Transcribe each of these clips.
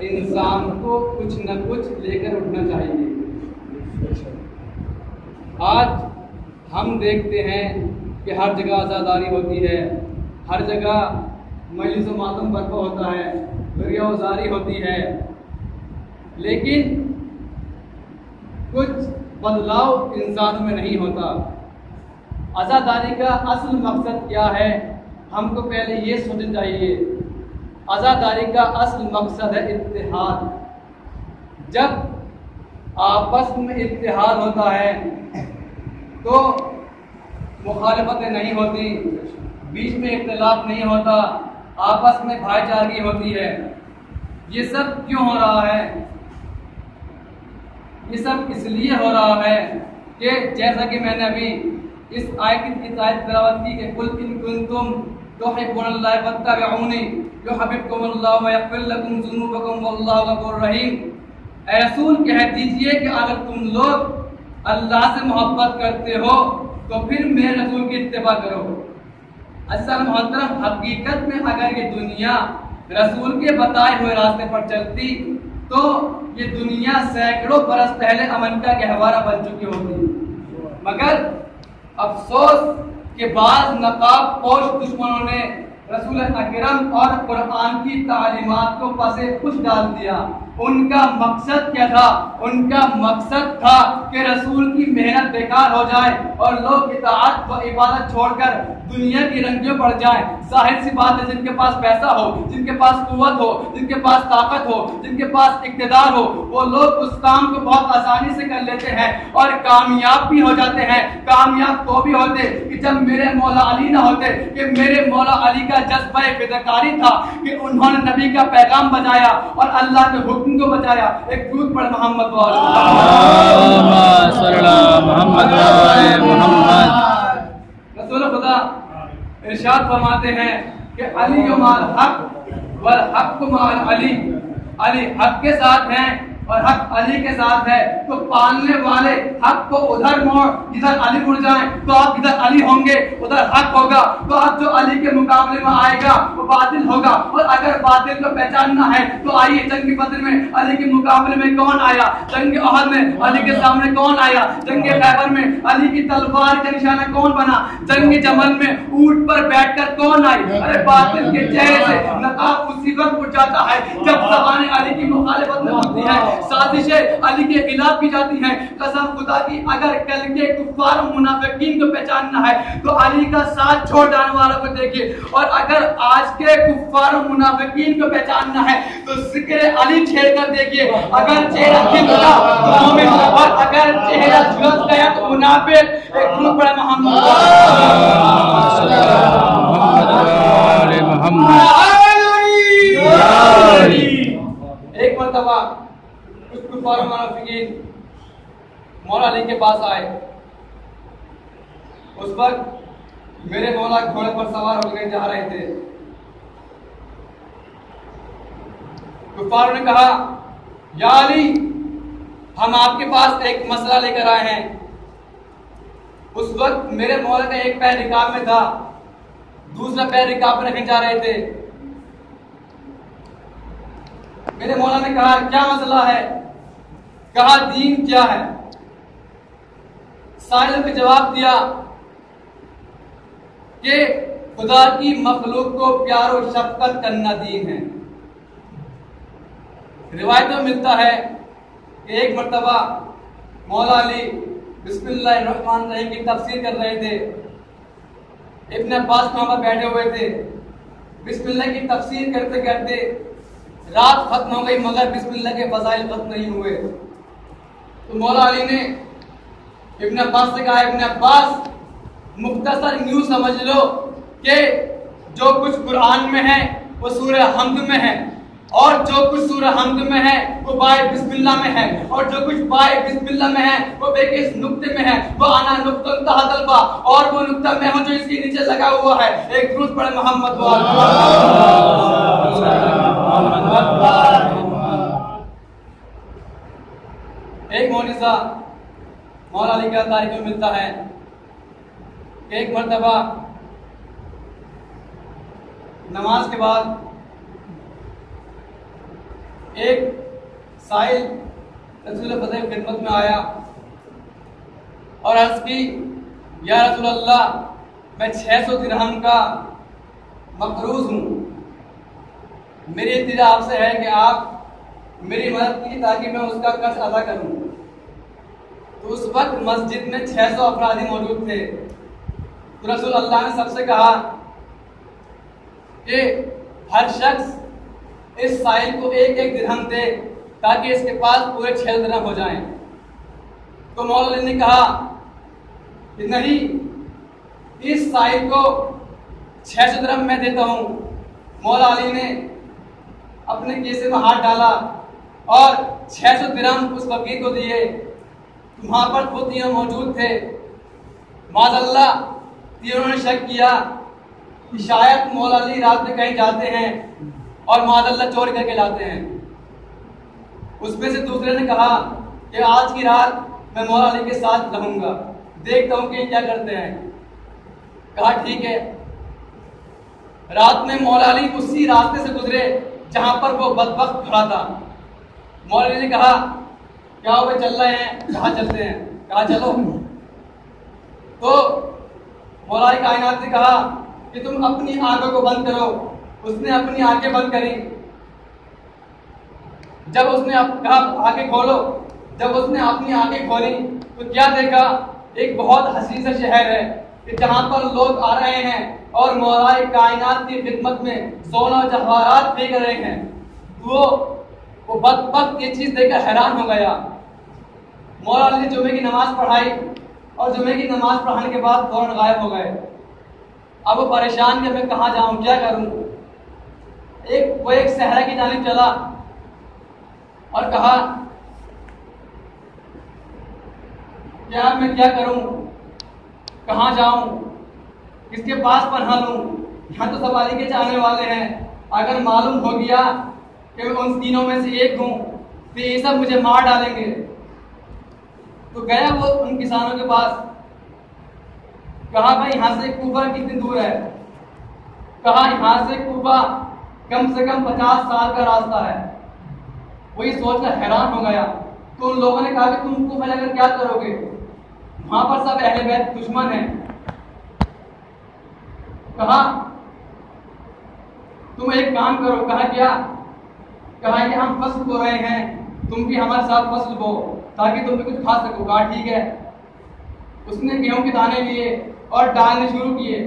इंसान को कुछ न कुछ लेकर उठना चाहिए। आज हम देखते हैं कि हर जगह आज़ादारी होती है। हर जगह मजलिस मातम बर्पा होता है गरियाजारी होती है। लेकिन कुछ बदलाव इंसान में नहीं होता। आज़ादारी का असल मकसद क्या है, हमको पहले ये सोचना चाहिए आज़ादारी का असल मकसद है इतिहाद जब आपस में इतिहाद होता है तो मुखालफतें नहीं होती, बीच में इख्तलाफ नहीं होता, आपस में भाईचारगी होती है। ये सब क्यों हो रहा है? ये सब इसलिए हो रहा है कि जैसा कि मैंने अभी इस आयत की तिलावत की कि कुल इन कुंतुम तुहिब्बुनल्लाह फत्तबिऊनी युहिब्बुकुमुल्लाह व यगफिर लकुम ज़ुनूबकुम वल्लाहु गफूरुर रहीम रसूल कह दीजिए कि अगर तुम लोग अल्लाह से मोहब्बत करते हो तो फिर मेरे रसूल की इत्तेबा करो असल मोहतरम हकीकत में अगर ये दुनिया रसूल के बताए हुए रास्ते पर चलती तो ये दुनिया सैकड़ों बरस पहले अमन का गहवारा बन चुकी होती मगर अफसोस के बाद नकाब पोश दुश्मनों ने रसूल अकरम और कुरान की तालीमात को पसे कुछ डाल दिया। उनका मकसद क्या था? उनका मकसद था कि रसूल की मेहनत बेकार हो जाए और लोग इताअत व इबादत छोड़कर दुनिया की रंगियों पड़ जाए। ज़ाहिर सी बात है, जिनके पास पैसा हो, जिनके पास कुवत हो, जिनके पास ताकत हो, जिनके पास इकतदार हो, वो लोग उस काम को बहुत आसानी से कर लेते हैं और कामयाब भी हो जाते हैं। कामयाब तो भी होते कि जब मेरे मौला अली ना होते, कि मेरे मौला अली का जज्बा फिदकारी था कि उन्होंने नबी का पैगाम बजाया और अल्लाह के हुक्म को बचाया एक दूध पर मोहम्मद रसूल खुदा इरशाद फरमाते हैं कि अली माल हक वल हक माल अली। अली हक के साथ हैं और हक अली के साथ है तो पालने वाले हक को उधर मोड़, जिधर अली उड़ जाए तो आप जिधर अली होंगे, उधर हक होगा तो अब जो अली के मुकाबले में आएगा, वो बातिल होगा। और अगर बातिल को पहचानना है तो आइए जंग बद्र में अली के मुकाबले में कौन आया? जंग अहद में अली के सामने कौन आया? जंग खैबर में अली की तलवार का निशाना कौन बना? जंग जमल में ऊँट पर बैठकर कौन आई? अरे बातिल के चेहरे से नकाब उसी वक्त उठ जाता है, जब जबान अली की मुखालिफत में होती है। साजिशें अली के खिलाफ की जाती हैं। कसम खुदा की अगर कल के कुफार मुनाफिकीन को पहचानना है तो अली का साथ छोड़ डालने वालों को देखिए। और अगर आज के कुफार मुनाफिकीन को पहचानना है तो ज़िक्र अली छेड़ कर देखिए। अगर चेहरा खिल गया तो मोमिन और अगर चेहरा झुलस गया तो मुनाफिक एक ग्रुप बड़ा मोहम्मद एक मरतबा। कुछ कुफार मुनाफिकीन मौला अली के पास आए। उस वक्त मेरे मौला घोड़े पर सवार होकर जा रहे थे। कुफारों ने कहा, या अली, हम आपके पास एक मसला लेकर आए हैं। उस वक्त मेरे मौला का एक पैर रिकाब में था। दूसरा पैर रिकाब में रखे जा रहे थे। मेरे मौला ने कहा, क्या मसला है? कहा, दीन क्या है? साहिल ने जवाब दिया कि खुदा की मखलूक को प्यार और शफकत करना दीन है। रिवायत में मिलता है कि एक मरतबा मौला अली बिस्मिल्लाहमान रहीम की तफसीर कर रहे थे। इब्न अब्बास वहाँ पर बैठे हुए थे। बिस्मिल्लाह की तफसीर करते करते रात खत्म हो गई, मगर बिस्मिल्लाह के फजाइल खत्म नहीं हुए। तो मौला अली ने इब्न अब्बास से कहा, इब्न अब्बास, मुख्तसर न्यू समझ लो कि जो कुछ कुरान में है, वो सूरह हमद में है, और जो कुछ सूरह हमद में है, वो बाय बिस्मिल्लाह में है, और जो कुछ बाय बिस्मिल्लाह में है, वो बेकिस नुक्ते में है, वो आना नुक्ता तलबा, और वो नुक्ता में हूँ जो इसके नीचे लगा हुआ है, एक दूध पड़े मोहम्मद एक मोनिसा मौला का तारीख में मिलता है एक मरतबा नमाज़ के बाद एक साहिल रसूल फतेह खिदमत में आया और अर्ज़ की, या रसूल अल्लाह मैं 600 दिरहम का मकरूज हूँ। मेरी इतजा आपसे है कि आप मेरी मदद की ताकि मैं उसका कर्ज अदा करूँ। तो उस वक्त मस्जिद में 600 अपराधी मौजूद थे। तो रसूल अल्लाह ने सबसे कहा कि हर शख्स इस साहिल को एक एक दिरहम दे ताकि इसके पास पूरे छह दिरहम हो जाएँ। तो मौलाना ने कहा कि नहीं, इस साहिल को छह सौ दिरहम मैं देता हूँ। मौला अली ने अपने केसे में हाथ डाला और छह सौ दिरहम उस फकीर को दिए। वहाँ पर खुद तीनों मौजूद थे। माजल्ला तीनों ने शक किया कि शायद मौला अली रात में कहीं जाते हैं और मादल्ला चोर करके लाते हैं। उसमें से दूसरे ने कहा कि आज की रात मैं मौला अली के साथ रहूँगा। देखता हूँ कि क्या करते हैं। कहा, ठीक है। रात में मौला अली उसी रास्ते से गुजरे जहाँ पर वो बदबक खड़ा था। मौला अली ने कहा क्या वो चल रहे हैं? कहा चलते हैं? कहा चलो? तो मौला कायनात ने कहा कि तुम अपनी आँखों को बंद करो। उसने अपनी आँखें बंद करी। जब उसने कहा, आँखें खोलो। जब उसने अपनी आँखें खोली तो क्या देखा? एक बहुत हसी सा शहर है कि जहाँ पर लोग आ रहे हैं और मोहराए कायनात की खिदमत में सोना जवाहरात फेंक रहे हैं। वो वो बद बद ये चीज़ देखकर हैरान हो गया। मौला ने जुमे की नमाज़ पढ़ाई और जुमे की नमाज़ पढ़ाने के बाद फ़ौरन गायब हो गए। अब वो परेशान कि मैं कहाँ जाऊँ, क्या करूँ? एक, वो एक सहरा की जाने चला और कहा क्या मैं क्या करूँ? कहाँ जाऊँ? किसके पास पढ़ा लूँ? यहाँ तो सवाली के चाहने वाले हैं। अगर मालूम हो गया कि मैं उन तीनों में से एक हूँ तो ये सब मुझे मार डालेंगे। तो गया वो उन किसानों के पास। कहा, भाई, यहाँ से कुबा कितनी दूर है? कहा, यहाँ से कुबा कम से कम पचास साल का रास्ता है। वही सोचकर हैरान हो गया। तो उन लोगों ने कहा कि तुम कुफा जाकर क्या करोगे? वहाँ पर सब अहले बैत दुश्मन है। कहा, तुम एक काम करो, कहा क्या? कहा कि हम फ़सल बो रहे हैं। तुम भी हमारे साथ फ़सल बो, ताकि तुम भी कुछ खा सको। कहा, ठीक है। उसने गेहूँ के दाने लिए और डालने शुरू किए।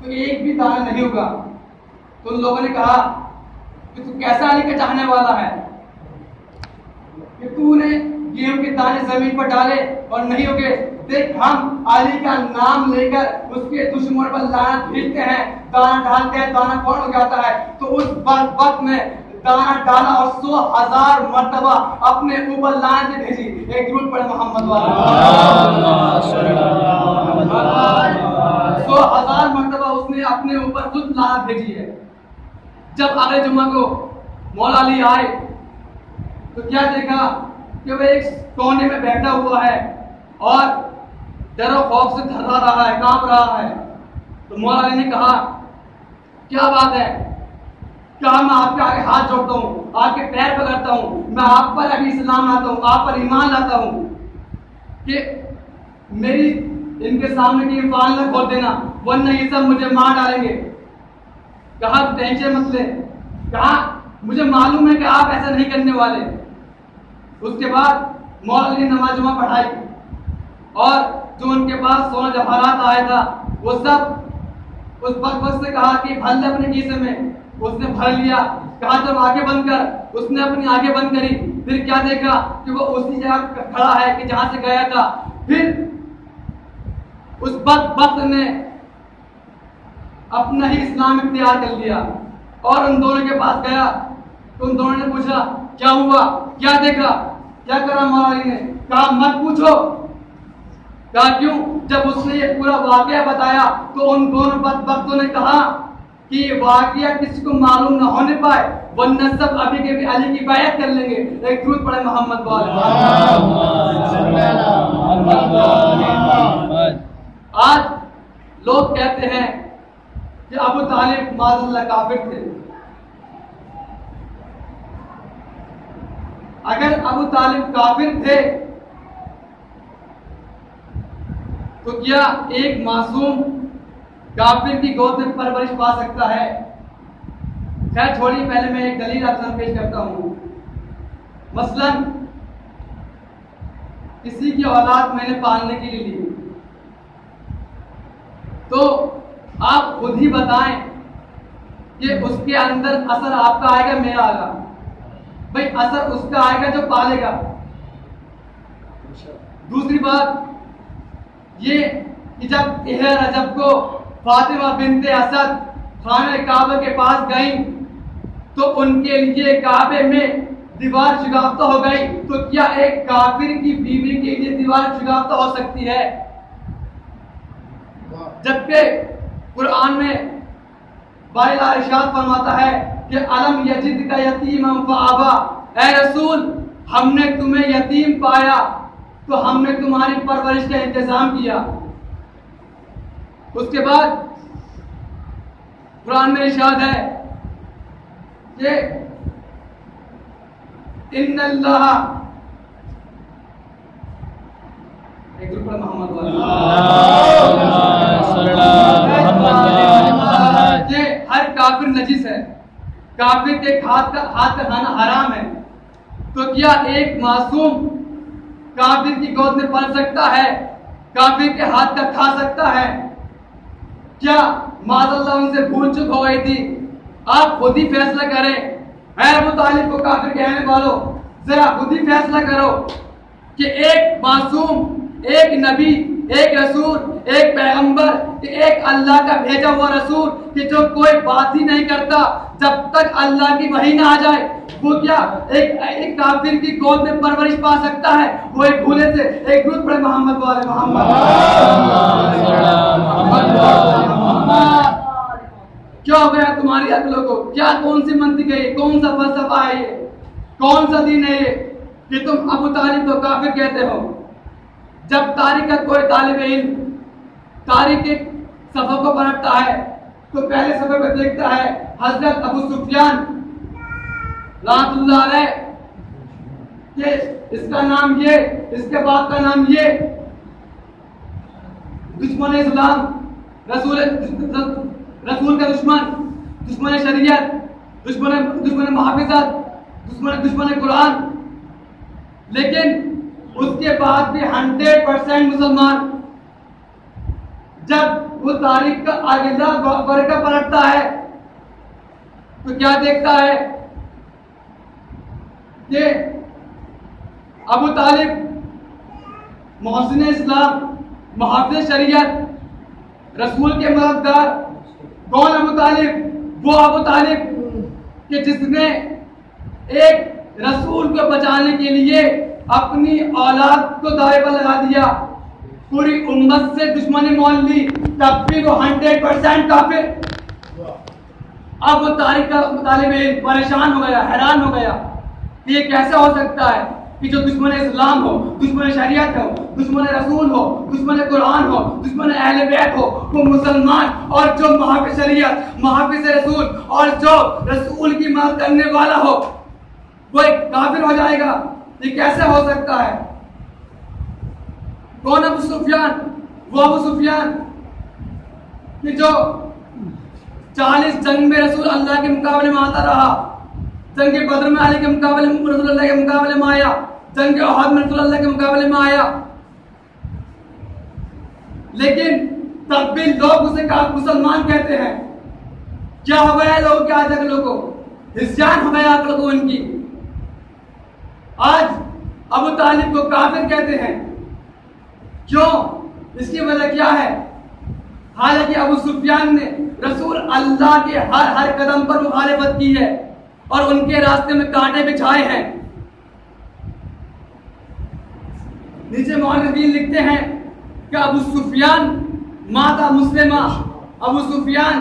तो एक भी दाना नहीं होगा तो उन लोगों ने कहा कि तू कैसा अली का चाहने वाला है? कि तूने गेहूँ के दाने ज़मीन पर डाले और नहीं होगे देख, हम अली का नाम लेकर उसके दुश्मन पर लाना भेजते हैं। दाना डालते हैं, दाना कौन हो जाता है? तो उस वक्त में दाना डाला और सौ हज़ार मरतबा अपने ऊपर से भेजी। एक दूर पड़े मोहम्मद वाला। सौ हज़ार मरतबा उसने अपने ऊपर खुद लाना भेजी है। जब अगले जुम्मा को मौला अली आए तो क्या देखा कि वह एक कोने में बैठा हुआ है और डरो खौफ से थर्रा रहा है, काँप रहा है। तो मौला ने कहा, क्या बात है? कहा मैं आपके आगे हाथ जोड़ता हूँ, आपके पैर पकड़ता हूँ, मैं आप पर अभी इस्लाम लाता हूँ, आप पर ईमान लाता हूँ। कि मेरी, इनके सामने की इम्फान न खोल देना, वरना ये सब मुझे मार डालेंगे। कहा टेंशन मत ले। कहा मुझे मालूम है कि आप ऐसा नहीं करने वाले। उसके बाद मौल ने नमाज़ जुमा पढ़ाई। और जो उनके पास सोना जवाहरात आया था, वो सब उस वक्त से कहा कि भर ले अपने गीसे में। उसने भर लिया। कहा जब आगे बंद कर उसने अपनी आगे बंद करी, फिर क्या देखा कि वो उसी जगह खड़ा है कि जहाँ से गया था। फिर उस बद वक्त ने अपना ही इस्लाम इख्तियार कर लिया और उन दोनों के पास गया। तो उन दोनों ने पूछा, क्या हुआ? क्या देखा? क्या करा मौलानी ने? कहा, मत पूछो। कहा, क्यों? जब उसने ये पूरा वाक्य बताया तो उन दोनों बदबख्तों ने कहा कि ये वाक्य किसी को मालूम न होने पाए, वरना सब अभी के भी अली की बायत कर लेंगे। एक दूध पड़े मोहम्मद आज लोग कहते हैं कि अबू तालिब माजल्ला काफिर थे। अगर अबू तालिब काफिर थे तो क्या एक मासूम काफिर की गोद में परवरिश पा सकता है। खैर, छोड़िए, पहले मैं एक दलील आपके पेश करता हूँ। मसलन, किसी की औलाद मैंने पालने के लिए ली। तो आप खुद ही बताएँ कि उसके अंदर असर आपका आएगा, मेरा आएगा। भाई, असर उसका आएगा जो पालेगा। दूसरी बात, ये कि जब रजब को फातिमा बिनते असद खाने काबे के पास गई तो उनके लिए काबे में दीवार शिगाफ्ता हो गई। तो क्या एक काफिर की बीवी के लिए दीवार शिगाफ्ता हो सकती है? जबकि कुरान में बारिला इरशाद फरमाता है कि अलम यजिद का यतीम फाबा ए रसूल, हमने तुम्हें यतीम पाया तो हमने तुम्हारी परवरिश का इंतज़ाम किया। उसके बाद कुरान में इरशाद है कि इन अल्लाह एक रुपये मोहम्मद हर काफिर नजिस है। काफिर के हाथ का हाथ का खाना हराम है। तो क्या एक मासूम काफिर की गोद में पल सकता है? काफिर के हाथ का खा सकता है? क्या माजल्ला उनसे भूल चुक हो गई थी? आप खुद ही फैसला करें। है अबू तालिब को काफिर कहने वालों, जरा खुद ही फैसला करो कि एक मासूम, एक नबी एक रसूल, एक पैगंबर एक अल्लाह का भेजा हुआ रसूल कि जो कोई बात ही नहीं करता, जब तक अल्लाह की वही ना आ जाए, वो क्या एक एक काफिर की गोद में परवरिश पा सकता है? वो एक भूले से, एक दूध पड़े मोहम्मद वाले मोहम्मद। क्या हो गया तुम्हारी अकलों को? क्या कौन सी मंत्री है कौन सा फलसफा है ये? कौन सा दिन है ये? कि तुम अबू तालिब को काफिर कहते हो? जब तारीख का कोई तालिब इल्म, तारीख के सफ़र को पलटता है तो पहले सफ़र में देखता है हज़रत अबू सुफियान लातुल्लाह ये इसका नाम ये, इसके बाप का नाम ये। दुश्मन इस्लाम, रसूल रसूल का दुश्मन दुश्मन शरीयत, दुश्मन दुश्मन मुहाफिजत, दुश्मन दुश्मन कुरान। लेकिन उसके बाद भी हंड्रेड परसेंट मुसलमान। जब वो तारीख का आगिदा वर्ग पलटता है तो क्या देखता है कि अबू तालिब, मोहसिन इस्लाम मुहाफ़ शरीयत, रसूल के मददगार, कौन अबू तालिब? वो अबू तालिब कि जिसने एक रसूल को बचाने के लिए अपनी औलाद को दावे पर लगा दिया। पूरी उम्मत से दुश्मनी मोल ली। तब भी वो हंड्रेड परसेंट काफिर अब वो तारीख का तालिब परेशान हो गया, हैरान हो गया। कि ये कैसे हो सकता है कि जो दुश्मन इस्लाम हो, दुश्मन शरीयत हो, दुश्मन रसूल हो, दुश्मन कुरान हो, दुश्मन अहले बैत हो, वो मुसलमान और जो महाफिज शरीयत, महाफिज रसूल और जो रसूल की मांग करने वाला हो, वो एक काफिर हो जाएगा। ये कैसे हो सकता है? कौन अबू सुफियान? वो अबू सुफियान? कि जो चालीस जंग में रसूल अल्लाह के मुकाबले में आता रहा, जंग बद्र में आने के मुकाबले में रसूल अल्लाह के मुकाबले में आया, जंग के अहद में रसूल अल्लाह के मुकाबले में आया। लेकिन तब भी लोग उसे मुसलमान कहते हैं, क्या हो गया लोगों के आज अगलों को? हिस्यान हो गया अकल को उनकी आज अबू तालिब को काफिर कहते हैं। क्यों? इसकी वजह क्या है? हालाँकि अबू सुफियान ने रसूल अल्लाह के हर हर कदम पर मुखालिफत की है और उनके रास्ते में कांटे बिछाए हैं। नीचे मोहनदीन लिखते हैं कि अबू सुफियान माता मुस्लिमा, अबू सुफियान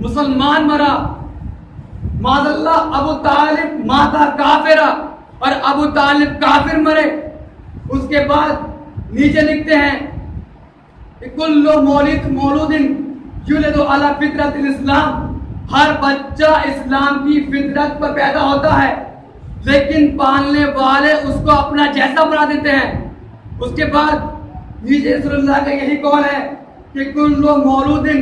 मुसलमान मरा। माजल्ला अबू तालिब माता काफिरा। और अबू तालिब काफिर मरे। उसके बाद नीचे लिखते हैं कुल्लो मौलिद मौलूदिन युलिदु अला फितरत इस्लाम। हर बच्चा इस्लाम की फितरत पर पैदा होता है, लेकिन पालने वाले उसको अपना जैसा बना देते हैं। उसके बाद नीचे रसूलुल्लाह का यही कौल है कि कुल्लो मौलूदिन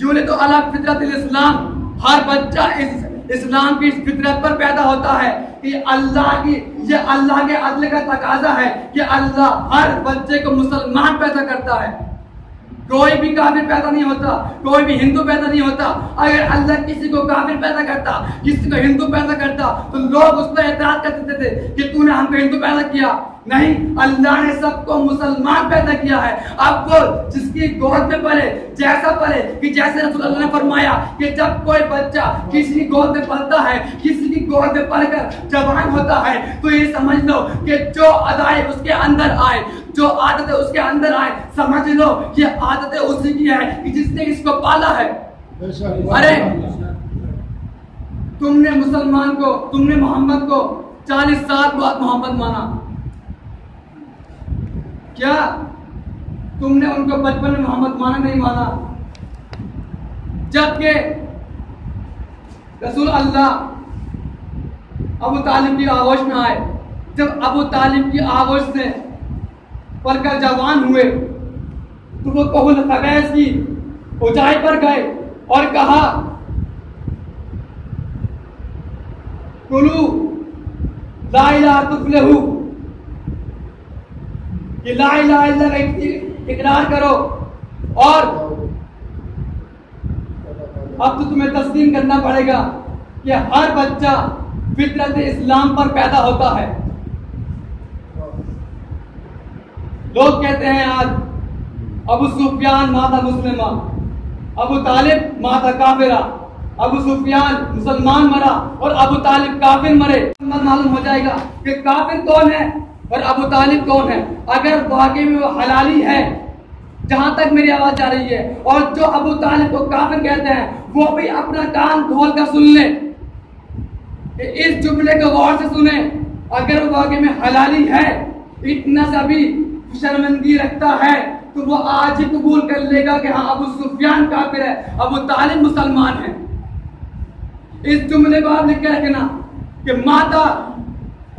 युलिदु अला फितरत इस्लाम। हर बच्चा इस इस्लाम की फितरत पर पैदा होता है कि अल्लाह की, ये अल्लाह के अदल का तकाजा है कि अल्लाह हर बच्चे को मुसलमान पैदा करता है। कोई भी काफिर पैदा नहीं होता, कोई भी हिंदू पैदा नहीं होता। अगर अल्लाह किसी को काफिर पैदा करता, किसी को हिंदू पैदा करता तो लोग उस पर एतराज़ करते थे कि तूने हमको हिंदू पैदा किया। नहीं, अल्लाह ने सबको मुसलमान पैदा किया है। वो जिसकी गोद में पले जैसा पले कि जैसे रसूल ने फरमाया कि जब कोई बच्चा किसी की गोद में पलता है, किसी की गोद में पलकर जवान होता है तो ये समझ लो कि जो अदाएँ उसके अंदर आए, जो आदतें उसके अंदर आए, समझ लो ये आदतें उसी की है कि जिसने इसको पाला है। अरे, तुमने मुसलमान को, तुमने मोहम्मद को चालीस साल बाद मोहम्मद माना। क्या? तुमने उनको बचपन में मोहम्मद माना नहीं माना? जबकि रसूल अल्लाह अबू तालिब की आगोश में आए। जब अबू तालिब की आगोश से पढ़कर जवान हुए तो वो कहुल खबैस की ऊंचाई पर गए और कहा, कुलू ला इलाहा तुफलिहू। कि ला इल्लल्लाह का इकरार करो। और अब तो तुम्हें तस्लीम करना पड़ेगा कि हर बच्चा फितरत इस्लाम पर पैदा होता है। लोग कहते हैं आज, अबू सुफियान माता मुस्लिमा, अबू तालिब माता काफिरा, अबू सुफियान मुसलमान मरा और अबू तालिब काफिर मरे। मालूम हो जाएगा कि काफिर कौन है? और अबू तालिब कौन है? अगर वाकई में वो हलाली है, जहाँ तक मेरी आवाज़ जा रही है, और जो अबू तालिब को काफिर कहते हैं, वो भी अपना कान खोल कर सुन ले। इस जुमले को गौर से सुने। अगर वो वाकई में हलाली है, इतना सा भी शर्मिंदगी रखता है तो वो आज ही कबूल कर लेगा कि हाँ अबू सुफियान काफिर है, अबू तालिब मुसलमान है। इस जुमले को आप लिख के रखना कि माता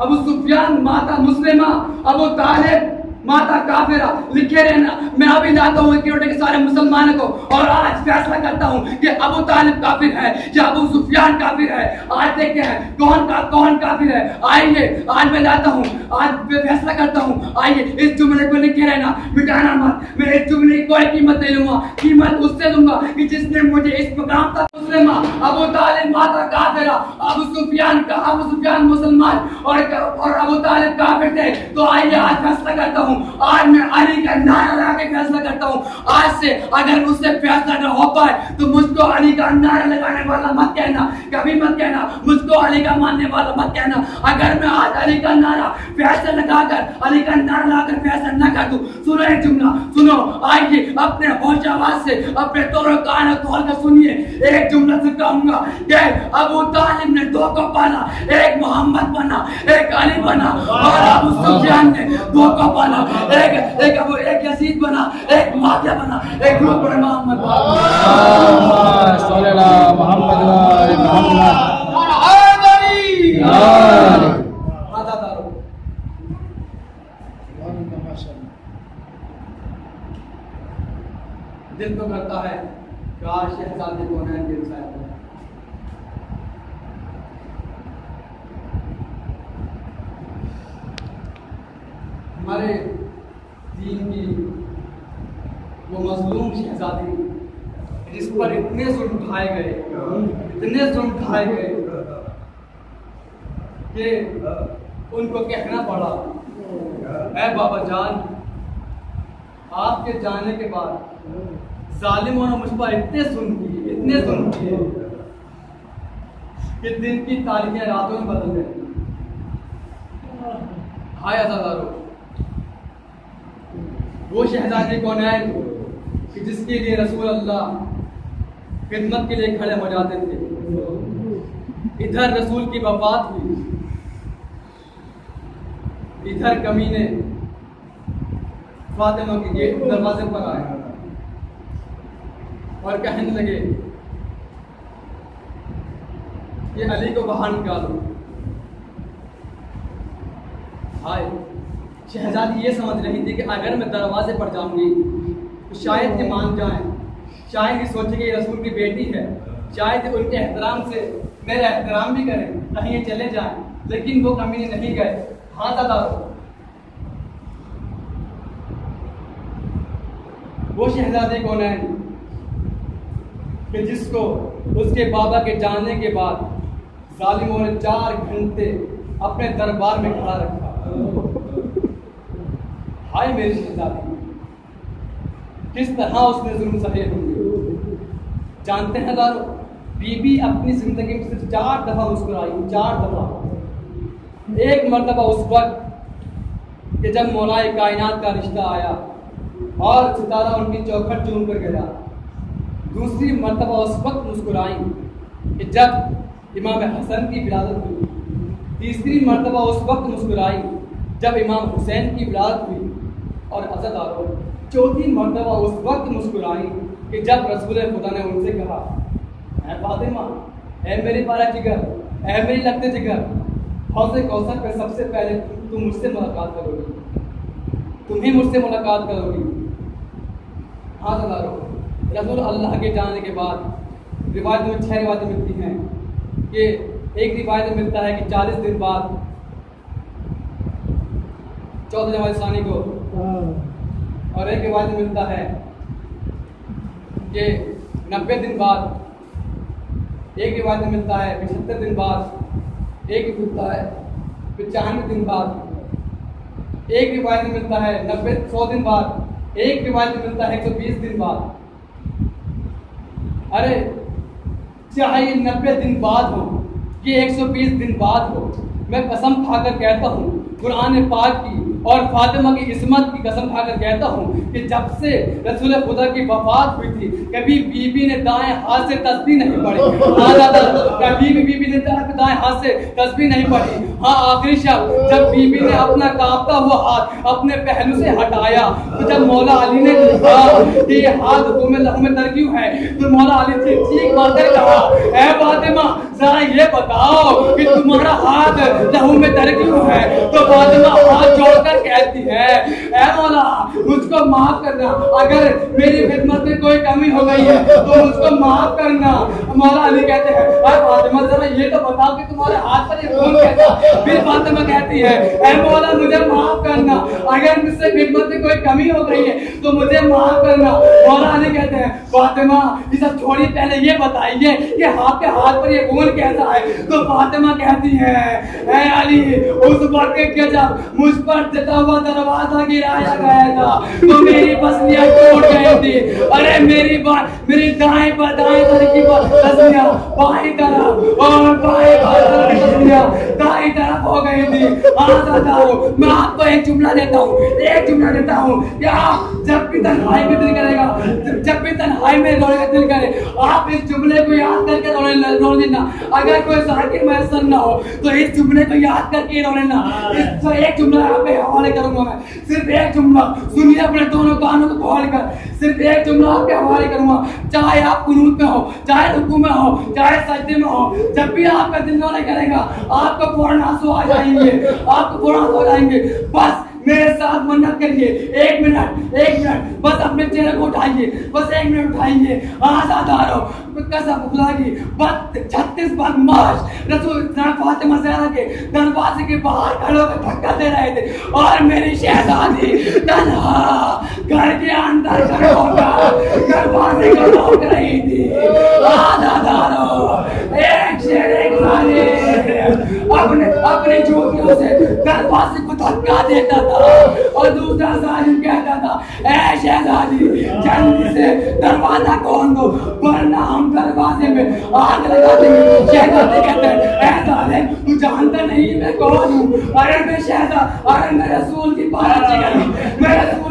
अबू सुफियान, माता मुस्लिमा, अबू तालिब, माता काफिरा, लिखे रहना। मैं अभी जाता हूँ इकट्ठे के सारे मुसलमानों को, और आज फैसला करता हूँ कि अबू तालिब काफिर है, या अबू सुफियान काफिर है। आज देखते हैं कौन का, कौन काफिर है। आइए, आज मैं जाता हूँ, आज मैं फैसला करता हूँ। आइए, इस जुमले को लिखे रहना, मिटाना मत। मैं इस जुमले की कोई कीमत नहीं लूँगा। कीमत उससे दूँगा कि जिसने मुझे इस मकाम तक मुस्लिमा, अबू तालिब माता काफिरा अबू सुफियान का अबू सुफियान मुसलमान। और और अबू तालिब काफिर थे। तो आइए आज फैसला करता हूँ। आज मैं अली का नारा लगा के फैसला करता हूँ। आज से अगर मुझसे फैसला न हो पाए तो मुझको अली का नारा लगाने वाला मत कहना। कभी मत कहना, मुझको अली का मानने वाला मत कहना। अगर मैं आज अली का नारा फैसला लगाकर, अली का नारा लगाकर फैसला न कर दूँ, सुनो जुमला। सुनो, आइए अपने होश आवाज़ से, अपने तोरो कान खोल कर सुनिए। एक जुमला से कहूँगा कि अबू तालिब ने दो को पाला एक मोहम्मद बना एक अली बना और अब सुफियान ने दो को पाला एक एक अबू एक यजीद बना एक माविया बना एक रूह पर मोहम्मद दिल तो करता है। काश शहजादे को नैन के साथ हो। हमारे दीन की वो मजलूम शहजादी, जिस पर इतने जुल्म ढाए गए, इतने जुल्म ढाए गए, कि उनको कहना पड़ा है बाबा जान, आपके जाने के बाद जालिमों ने मुझ पर इतने सुन किए इतने सुन किए कि दिन की तारीखें रातों में बदल गई। हाय अजादारो वो शहजादे कौन है कि जिसके लिए रसूल अल्लाह खिदमत के लिए खड़े हो जाते थे? इधर रसूल की वफात हुई। इधर कमीने फातिमा के दरवाजे पर आए। और कहने लगे कि अली को बाहर निकालो हाय, शहजादी ये समझ रही थी कि अगर मैं दरवाजे पर जाऊँगी तो शायद ये मान जाएँ। शायद ये सोचे कि रसूल की बेटी है। शायद उनके एहतराम से मेरा एहतराम भी करें, कहीं ये चले जाए, लेकिन वो कमीने नहीं गए। हाँ दादा वो शहजादे कौन है? कि जिसको उसके बाबा के जाने के बाद जालिमों ने चार घंटे अपने दरबार में खड़ा रखा। हाय मेरी शहजादी किस तरह उसने जुल्म सहे होंगे? जानते हैं दारो बीबी अपनी ज़िंदगी में सिर्फ़ चार दफ़ा मुस्कुराई, चार दफ़ा। एक मरतबा उस वक्त कि जब मौलाए कायनात का रिश्ता आया और सितारा उनकी चौखट चूम कर गया। दूसरी मरतबा उस वक्त मुस्कुराई कि जब इमाम हसन की विरादत हुई। तीसरी मरतबा उस वक्त मुस्कुराई जब इमाम हुसैन की विरादत हुई और हज़रत आरो चौथी मरतबा उस वक्त मुस्कुराई कि जब रसूल खुदा ने उनसे कहा, ऐ फातिमा है मेरी पारा जिगर है मेरी लगते जिगर, हौसे कौसर पर सबसे पहले तुम मुझसे मुलाकात करोगी। तुम ही मुझसे मुलाकात करोगी। हाँ सदारो रसूल अल्लाह के जाने के बाद रिवायत में छह रिवायतें मिलती हैं कि एक रिवायत में मिलता है कि चालीस दिन बाद चौदह जमात सानी को। और एक रिवायत में मिलता है कि नब्बे दिन बाद एक रिवायत में मिलता है पचहत्तर दिन बाद एक मिलता है पचानवे दिन बाद। एक रिवायत में मिलता है नब्बे सौ दिन बाद एक रिवायत में मिलता है एक सौ बीस दिन बाद। अरे चाहे ये नब्बे दिन बाद हो सौ बीस दिन बाद हो। मैं कसम खाकर कहता हूँ, कुरान पाक की और फातिमा की इसमत की कसम खाकर कहता हूँ कि जब से रसूल खुदा की वफात हुई थी कभी बीबी ने दाएँ हाथ से तस्बीह नहीं पड़ी हाँ दादा कभी भी बीबी ने दाएँ हाथ से तस्बीह नहीं पढ़ी। हाँ आखिरी शब्द जब बीबी ने अपना कांपता हुआ हाथ अपने पहलू से हटाया तो जब मौला अली ने कहा कि ये हाथ तुम्हें लहू में तरक्यू है? तो मौला अली से चीख मारकर कहा ऐ फातिमा जरा ये बताओ कि तुम्हारा हाथ लहू में तरक्यू है? तो फातिमा हाथ जोड़कर कहती है, ऐ मौला, मुझको माफ़ करना। अगर मेरी खिदमत में कोई कमी हो गई है तो मुझको माफ़ करना। मौला अली कहते हैं ऐ फातिमा, जरा ये तो बताओ कि तुम्हारे हाथ पर ये खून कैसा फिर फातिमा कहती है, ऐ मौला, मुझे माफ़ करना। अगर मुझसे खिदमत में कोई कमी हो गई है तो मुझे माफ़ करना। मौला अली कहते हैं, फातिमा सब छोड़ी पहले ये बताइए कि आपके हाथ पर ये खून कैसा है? तो फातिमा कहती है अली, उस वक्त के जब मुझ पर जता हुआ दरवाज़ा गिराया गया था। तो मेरी पसलियाँ टूट गई थी। अरे मेरी बात, मेरी दाएँ पर दाएँ तरफ़ की पसलियाँ बाएँ तरफ़ और बाएँ की पसलियाँ दाएँ तरफ़ हो गई थी। हाँ दादा मैं आपको एक जुमला देता हूँ, एक जुमला देता हूँ कि आप जब भी तन्हाई में दिल करेगा, जब भी तन्हाई में का दिल करे, आप इस जुमले को याद करके रोने रो लेना अगर कोई साकिर मैसर ना हो तो इस जुमले को याद करके रो लेना इस तो एक जुमला यहाँ पे हवाले करूँगा मैं। सिर्फ़ एक जुमला। सुनिए अपने दोनों कानों को खोल कर। सिर्फ़ एक जुमला आपके हवाले करूँगा। चाहे आप कुनूत में हो, चाहे रुकू में हो, चाहे सजदे में हो, जब भी आपका दिल रोने करेगा, आपको फ़ौरन आँसू आ जाएँगे। आपको फ़ौरन आँसू आ जाएँगे। बस मेरे साथ मन्नत करिए। एक मिनट एक मिनट। बस अपने चेहरे को उठाइए, बस एक मिनट उठाइए, आजादार, कसम खुदा की छत्तीस बदमाश, रसूल फातिमा जहरा के दरवाजे के बाहर खड़े होकर धक्का दे रहे थे, और मेरी शहजादी तन्हा, घर के अंदर खड़े होकर दरवाजे को रोक रही थी। एक शेर, एक अपने अपने जूतियों से दरवाजे को धक्का देता था, और दूसरा जालिम कहता था, ऐ शहजादी जल्दी से दरवाज़ा खोल दो, वरना हम दरवाजे में आग लगा देंगे। शहजादी कहते हैं ऐ है, तू जानता नहीं मैं कौन हूँ? अरे मैं शहजाद अरे मैं रसूल की हूँ मैं रसूल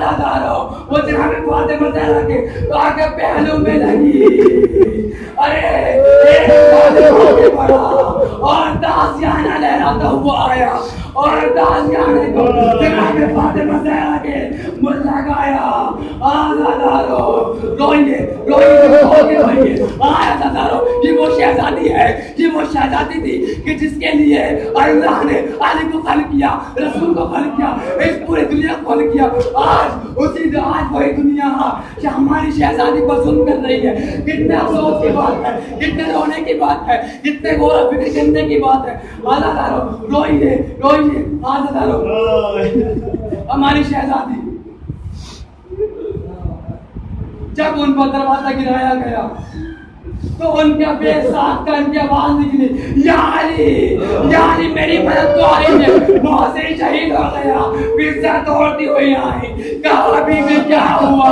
आजादारो वो जनाब फातिमा जहरा के आगे पहलू में लगी। अरे, एक फातिमा आगे बढ़ा और दासियाना लहराता हुआ आया। और दासियाने को जनाब फातिमा जहरा के मुझ लगाया आजादारो रोइए रोइए रोइए रोइए। आजादारो ये वो शहजादी है शहजादी थी कि जिसके लिए अल्लाह ने अली को खल किया, रसूल को खल किया, इस पूरी दुनिया को खल किया। आज उसी आज वही दुनिया कि हमारी शहजादी को सुन कर रही है। कितने अफसोस की बात है, कितने रोने की बात है, कितने गौरव फ़िक्र करने की बात है। आजादारो रोइए रोइए आजादारो हमारी शहजादी। जब उन पर दरवाज़ा गिराया गया तो उनके बेसाख का उनकी आवाज़ निकली। यारी यारी मेरी मदद को आई है मौत से शहीद हो गया। फिर से दौड़ती हुई आई। कहा भी क्या हुआ?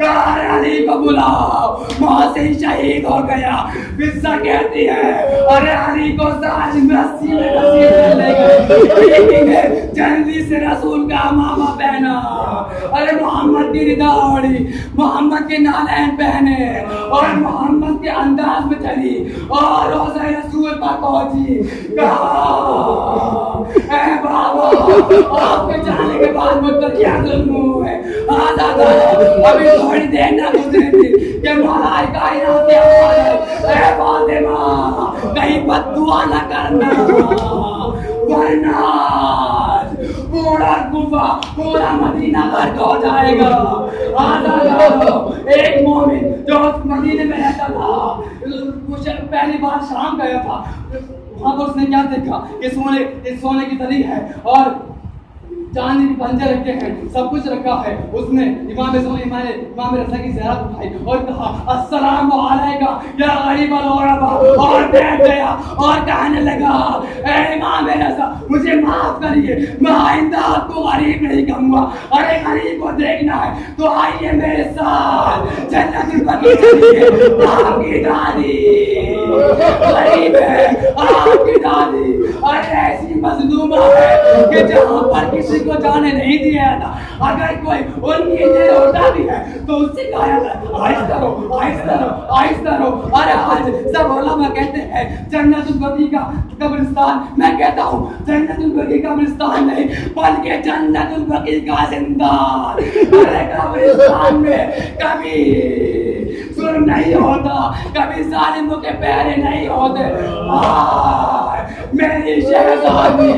कहा अली को बुलाओ। मौत से शहीद हो गया। फिर से कहती है अरे अली को जालिम रस्सी में रस्सी ले लेकिन जल्दी से रसूल का मामा पहना। अरे रिदा ओढ़ी मोहम्मद के नालैन पहने और मोहम्मद के अंदाज में चली और रोजा रसूल पर पहुँची। बाबा, आपके जाने के बाद मुझ पर क्या जुल्म हुआ है? आज़ाद अभी थोड़ी देर ना गुजरी थी कि महाराज के है? ए फातिमा कहीं बददुआ ना करना, वरना पूरा गुफा, पूरा मदीना गर्क हो जाएगा। एक मोमिन जो मदीने में रहता था पहली बार शाम गया था। वहाँ पर उसने क्या देखा? कि सोने इस सोने की तली है और चांदी के पंजे रखे हैं, सब कुछ रखा है। उसने इमाम इमाम इमाम रसा की ज़ियारत उठाई और कहा, अस्सलाम वालेका या गरीब अलौरबा और बैठ गया, और कहने लगा, ए इमाम रसा, मुझे माफ़ करिए, मैं आइंदा आपको गरीब नहीं कहूँगा। अरे गरीब को देखना है तो आइए मेरे साथ, जन्नत चलिए आपकी दादी। गरीब है, आपकी दादी। अरे ऐसी मजलूमा है कि जहाँ पर किसी को जाने नहीं दिया था अगर कोई उनकी इज़्ज़त होता भी है तो उससे कहा आहिस्ता रहो आहिस्ता रहो आहिस्ता रहो। अरे आज सब उलमा कहते हैं, जन्नतुल बकी का कब्रिस्तान। मैं कहता हूँ, जन्नतुल बकी कब्रिस्तान नहीं, बल्कि जन्नतुल बकी का जिंदान अरे कब्रिस्तान में कभी जुल्म नहीं होता, कभी जालिमों के पहरे नहीं होते। मेरी शहजादी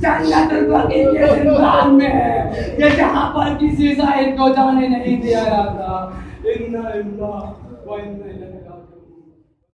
जिंदान में है। ये जहाँ पर किसी साहिब को जाने नहीं दिया जाता। इन्ना इल्ला व इन्ना।